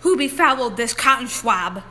Who befouled this cotton swab?